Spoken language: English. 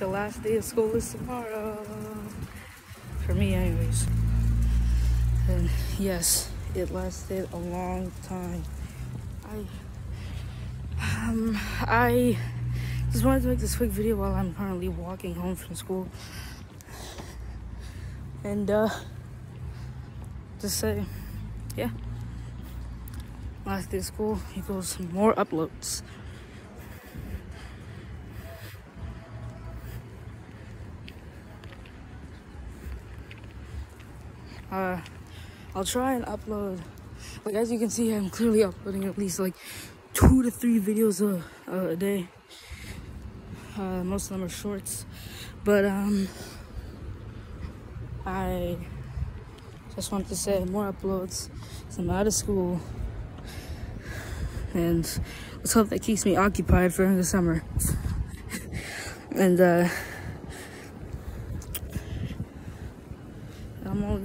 the last day of school is tomorrow. For me, anyways. And yes, it lasted a long time. I, um, I just wanted to make this quick video while I'm currently walking home from school. And, uh, just say, yeah. Last day of school equals more uploads. Uh, I'll try and upload. Like as you can see, I'm clearly uploading at least like two to three videos a, a day. Uh, most of them are shorts, but um, I just wanted to say more uploads. I'm out of school, and let's hope that keeps me occupied for the summer. and uh, I'm all